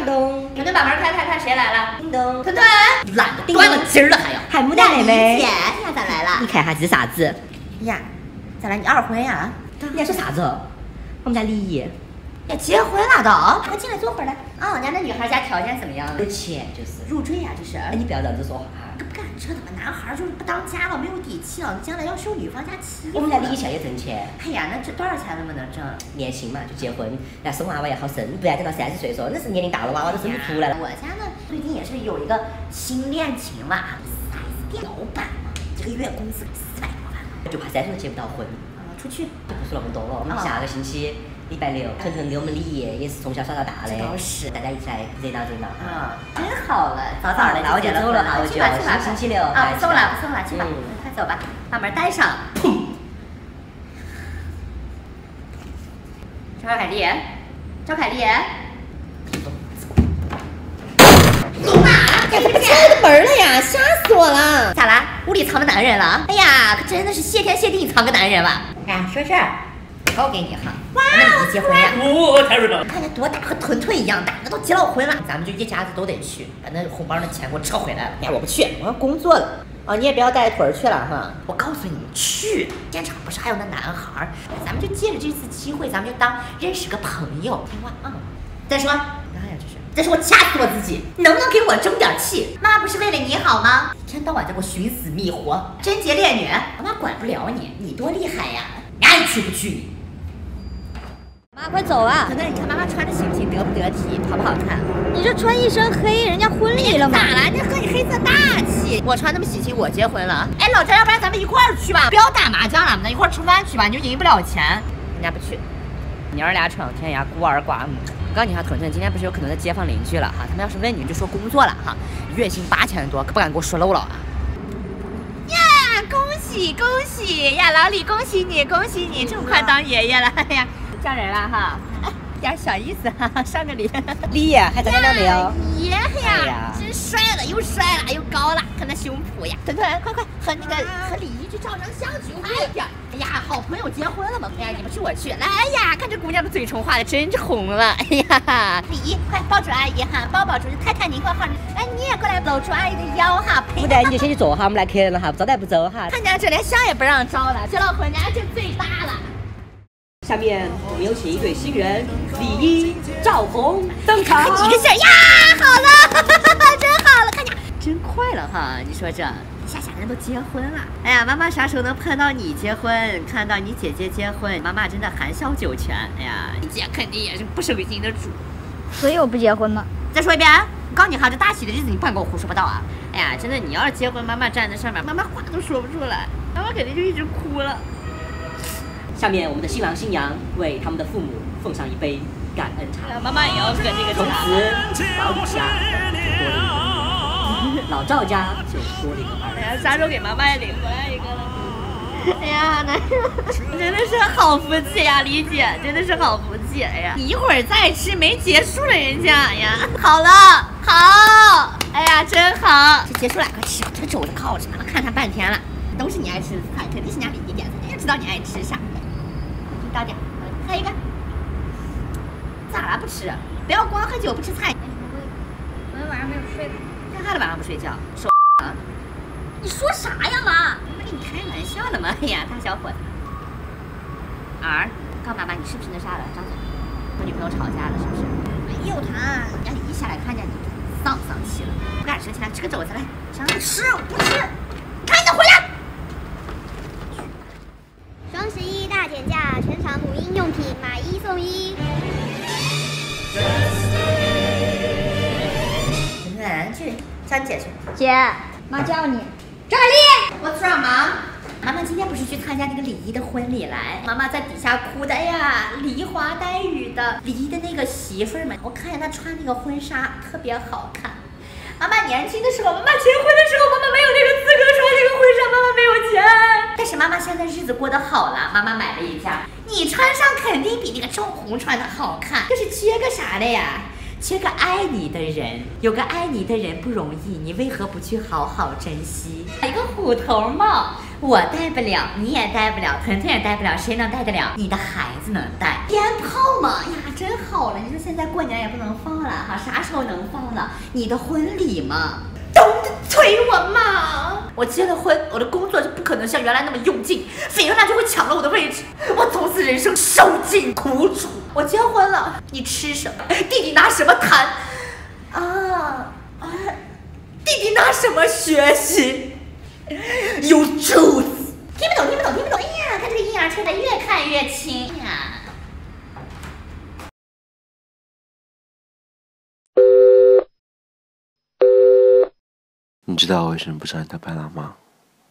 叮咚，团团把门开开，看谁来了。叮咚，团团，懒得端了筋儿了还要。还牡丹妹妹姐，，你咋来了你？看哈这是啥子？呀，咋了？你二婚呀？你还说啥子？我们家李姨要结婚了都？快进来坐会儿来。哦，人家那女孩家条件怎么样？有钱就是。入赘呀，这是。哎，你不要这样子说话哈。这不干这的吗？男孩就是不当家了，没有底气了，将来要受女方家欺负。我们家李姨现在也挣钱，哎呀，那这多少钱能不能挣？年轻嘛就结婚，然后生娃娃也好生，不然等到三十岁说那是年龄大了，娃娃都生不出来了。我家呢，最近也是有一个新恋情嘛，四 S 店老板嘛，这个月工资四百多万。就怕三十岁结不到婚，啊，出去。就不说那么多了。我们啊下个星期礼拜六，晨晨跟我们李姨也是从小耍到大的，这倒是大家一起来热闹热闹。啊，真好了，早早的那我就走了哈我就去吧去吧，星期六啊，不送了不送了，去吧嗯，快走吧，把门带上。赵凯丽，赵凯丽，走哪了？开开门了呀！吓死我了！咋啦？屋里藏个男人了？哎呀，可真的是谢天谢地你藏个男人吧？哎，说事儿，高给你哈。哇，那你结婚呀？哦，太热闹了。看他多大，和屯屯一样大，那都结了婚了，咱们就一家子都得去，把那红包的钱给我撤回来了。哎呀，我不去，我要工作了。哦，你也不要带腿儿去了哈。我告诉你，去现场不是还有那男孩儿，咱们就借着这次机会，咱们就当认识个朋友。听话啊！再说，干啥呀这是？再说我掐死我自己！你能不能给我争点气？妈妈不是为了你好吗？一天到晚在给我寻死觅活，贞洁烈女，妈妈管不了你，你多厉害呀！你爱去不去你？妈，快走啊！可能你看妈妈穿的行不行，得不得体，好不好看？你这穿一身黑，人家婚礼了吗？咋了？你和你黑色大气！我穿那么喜庆，我结婚了。哎，老张，要不然咱们一块儿去吧，不要打麻将了，咱一块儿吃饭去吧，你就赢不了钱。人家不去，娘儿俩闯天涯孤儿寡母。我告诉你哈，屯屯今天不是有可能的街坊邻居了哈，他们要是问你，就说工作了哈，月薪八千多，可不敢给我说漏了啊。呀，恭喜恭喜呀，老李，恭喜你，恭喜你，这么快当爷爷了，哎呀，叫人了哈，哎，点小意思哈，上个礼。李姨还在了没有？爷呀真帅了，又帅了，又高了，看那胸脯呀！团团，快快和那个和李姨去照张相去，快点！哎呀，好朋友结婚了嘛？哎呀，你们去我去。来哎呀，看这姑娘的嘴唇画的真红了。哎呀，李姨，快抱住阿姨哈，抱抱住泰坦尼克号。哎，你也过来搂住阿姨的腰哈。不然你就先去坐哈，我们来客人了哈，招待不周哈。看家这连相也不让招了，结了婚人家就最大了。下面我们有请一对新人李一、赵红登场。看几个线呀，好了，真好了，看见真快了哈！你说这一下下人都结婚了，哎呀，妈妈啥时候能盼到你结婚，看到你姐姐结婚？妈妈真的含笑九泉。哎呀，你姐肯定也是不省心的主。所以我不结婚吗？再说一遍，我告诉你哈，这大喜的日子你不敢给我胡说八道啊！哎呀，真的，你要是结婚，妈妈站在上面，妈妈话都说不出来，妈妈肯定就一直哭了。下面我们的新郎新娘为他们的父母奉上一杯感恩茶。妈妈也要喝这个从此老李家就多了一个，老赵家就多了一个儿。哎呀，啥时候给妈妈也领回来一个了？哎呀，难受，真的是好福气呀，李姐，真的是好福气。哎呀，你一会儿再吃，没结束了，人家。哎呀，好了，好，哎呀，真好，这结束了，快吃吧，这肘子可好吃了，看它半天了，都是你爱吃的菜，肯定是人家李姐点的，人家知道你爱吃啥。你倒点，喝一个。咋了？不吃？不要光喝酒不吃菜。昨天晚上没有睡。干啥了？晚上不睡觉？说啊？你说啥呀，妈？我跟你开玩笑的嘛！哎呀，大小伙子。儿，告诉妈妈你是不是那啥了？张嘴，和女朋友吵架了是不是？没有他，人家一下来看见你，丧不丧气了？不敢生气了，吃个肘子来，让你吃，我不吃。看你回来。双十一大减价，全场母婴用品买一送一。嗯，去叫你姐去。姐，妈叫你。赵丽，What's wrong？妈妈今天不是去参加那个李姨的婚礼来，妈妈在底下哭的，哎呀，梨花带雨的。李姨的那个媳妇儿们，我看见她穿那个婚纱特别好看。妈妈年轻的时候，妈妈结婚过得好了，妈妈买了一件，你穿上肯定比那个赵红穿的好看。这是缺个啥的呀？缺个爱你的人，有个爱你的人不容易，你为何不去好好珍惜？一个虎头帽，我戴不了，你也戴不了，腾腾也戴不了，谁能戴得了？你的孩子能戴。鞭炮嘛，呀，真好了！你说现在过年也不能放了哈，啥时候能放呢？你的婚礼嘛，都得催我嘛！我结了婚，我的工作就不可能像原来那么用劲，菲尤娜就会抢了我的位置，我从此人生受尽苦楚。我结婚了，你吃什么？弟弟拿什么谈？啊啊！弟弟拿什么学习？有柱子，听不懂，听不懂，听不懂。哎呀，看这个婴儿车的越看越轻呀。你知道我为什么不找你的伴郎吗？